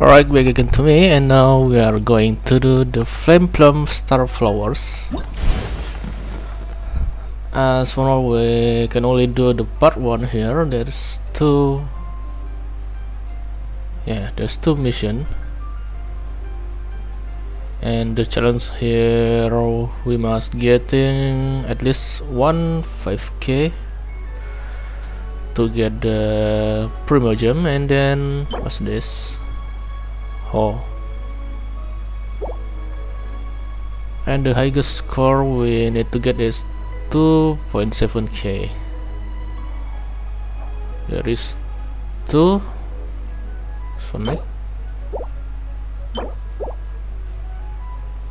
Alright, back again to me, and now we are going to do the Flame Plum Star Flowers. As for now, we can only do the part 1 here, there's two... Yeah, there's two mission. And the challenge here, we must getting at least one 5k to get the Primogem, and then, what's this? Oh. And the highest score we need to get is 2.7k. There is two for me.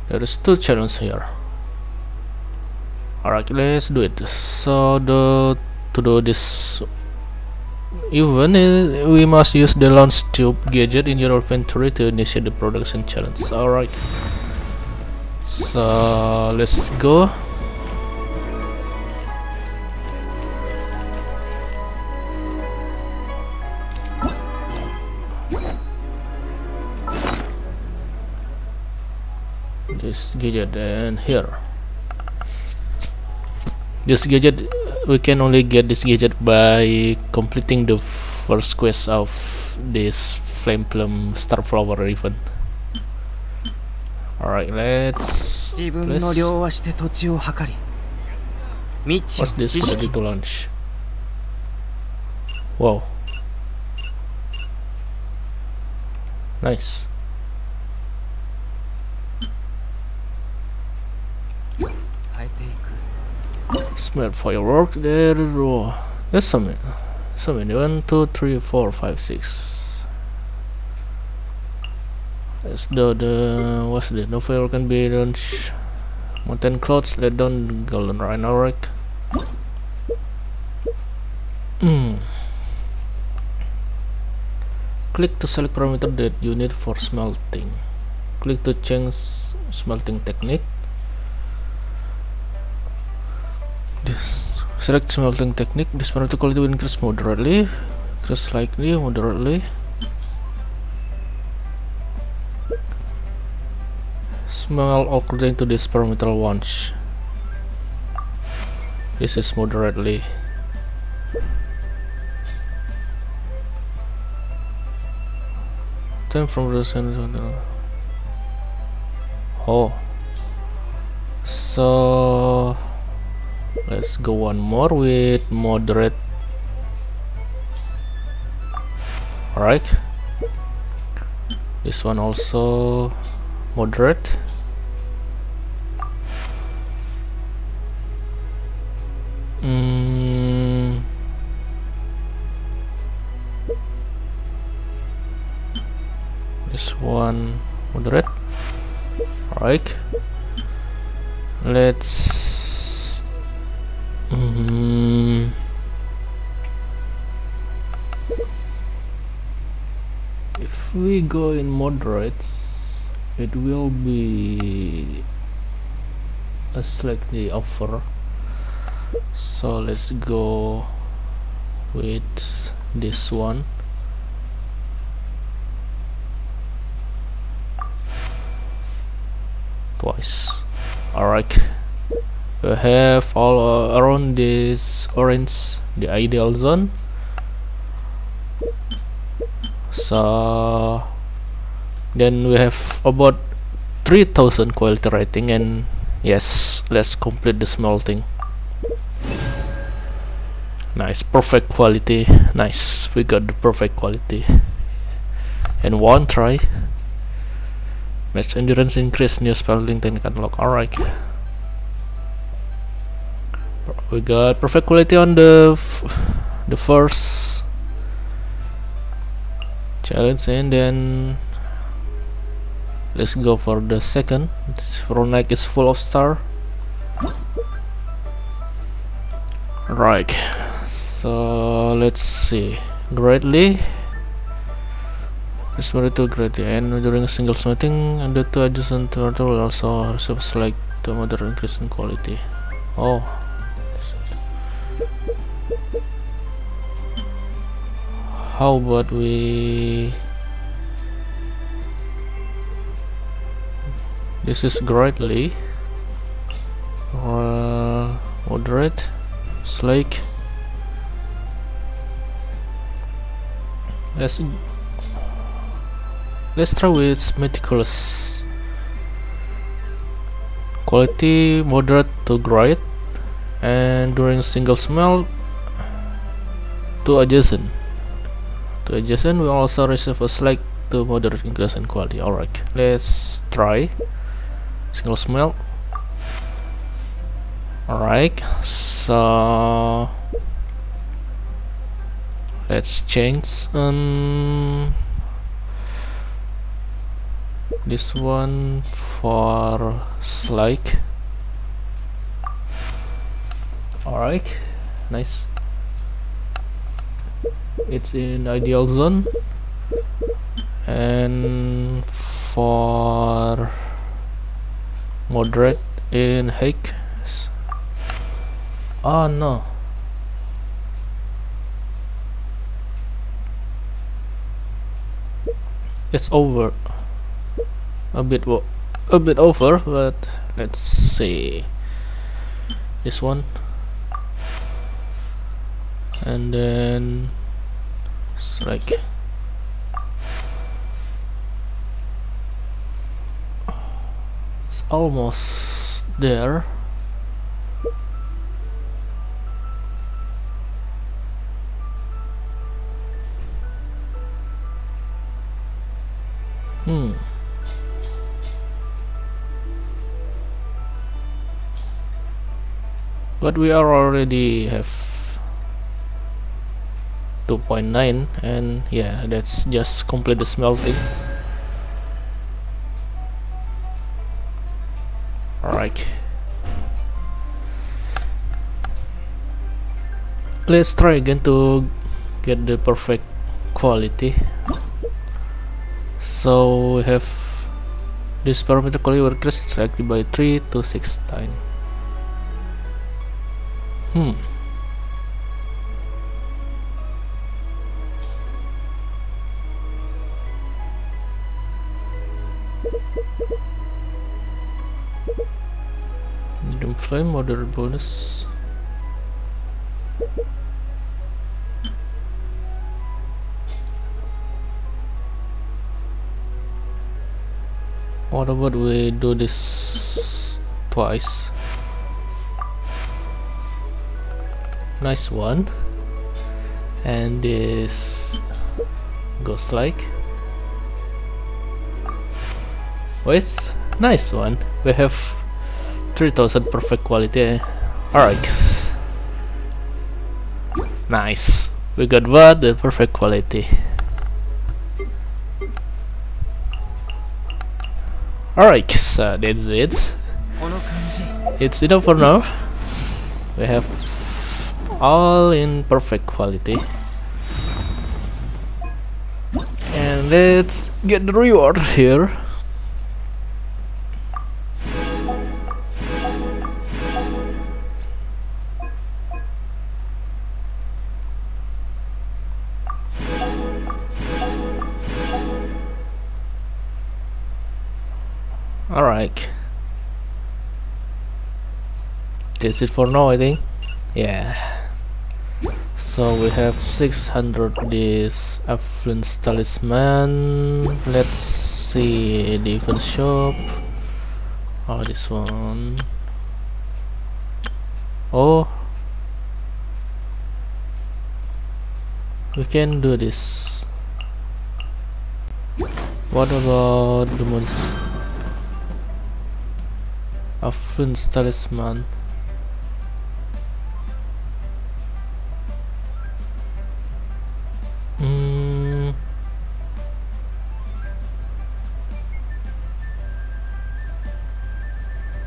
There is two challenges here. Alright, let's do it. So the to do this even uh, we must use the launch tube gadget in your inventory to initiate the production challenge. Alright. So let's go. This gadget and here. This gadget we can only get this gadget by completing the first quest of this Flameplume Starflower event. Alright let's what's this ready to launch? Wow. Nice Smart firework. There oh, there's so many so many one two three four five six. Let's do the what's the no firework can be launch mountain clouds let down golden rhino right mm. click to select parameter that you need for smelting. Click to change smelting technique this select smelting technique this quality will increase moderately increase slightly moderately. Smell according to this parameter once. This is moderately. Time from the center oh. So let's go one more with moderate. Alright. This one also moderate. Mm. this one moderate. Alright. Let's we go in moderates, it will be a slightly offer. So let's go with this one. Twice. Alright we have all uh, around this orange the ideal zone so uh, then we have about 3000 quality rating and yes let's complete the smelting nice perfect quality. Nice we got the perfect quality. And one try. Match endurance increase new smelting technique unlock. Alright. We got perfect quality on the the first challenge and then let's go for the second. This neck is full of star. Right. So let's see. Greatly. This to greatly. And during a single smithing and the two adjacent turtle also receive select the moderate increase in quality. Oh how about we this is greatly uh, moderate slake. Let's let's try with meticulous quality moderate to great and during single smell to adjacent to adjacent we also receive a slight to moderate increase in quality. Alright let's try. Single smell. Alright so let's change um, this one for slike. Alright nice it's in ideal zone. And for moderate in height oh ah, no. It's over. A bit a bit over but let's see. This one. And then strike it's almost there. Hmm. But we are already have 2.9 and yeah that's just complete the smelting. Alright. Let's try again to get the perfect quality. So we have this parameter quality increase selected by 3 to 6 times. Hmm medium flame moderate bonus. What about we do this twice? Nice one. And this goes like. Wait nice one. We have 3000 perfect quality eh? alright. Nice. We got what? The perfect quality. Alright so that's it. It's enough for now. We have all in perfect quality. And let's get the reward here Alright. That's it for now I think. Yeah. So we have 600 this affluence talisman. Let's see the event shop. Oh this one. Oh we can do this. What about the monster? Affluence Talisman. Mm.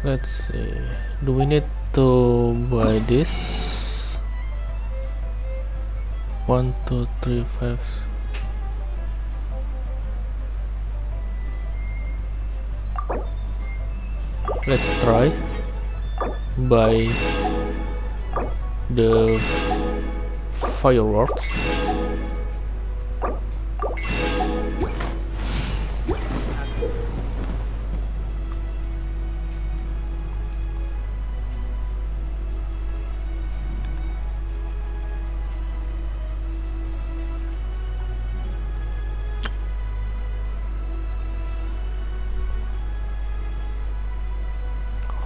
Let's see. Do we need to buy this? One, two, three, five. Let's try by the fireworks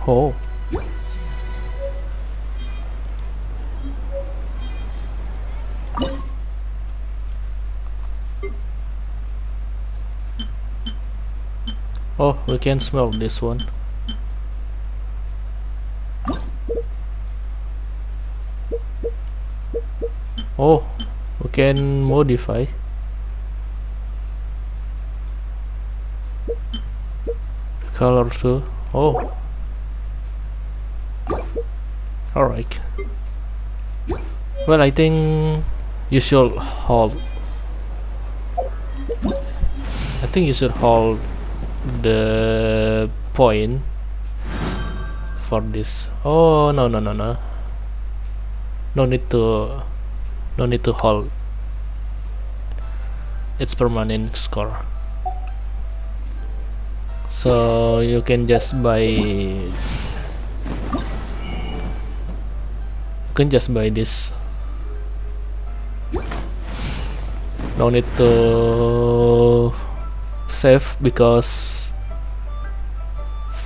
Oh. Oh, we can smell this one. Oh, we can modify. Color too. Oh. Alright. Well, I think you should hold. I think you should hold the point for this oh no no no no no need to no need to hold it's permanent score so you can just buy can just buy this. No need to save because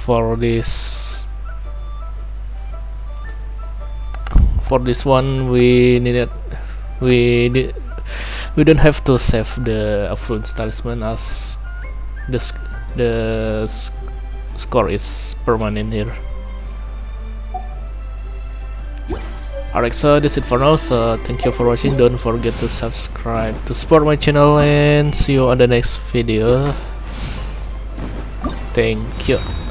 for this for this one we needed we did we don't have to save the affluence talisman as the the score is permanent here Alright, so that's it for now. So thank you for watching. Don't forget to subscribe to support my channel and see you on the next video. Thank you.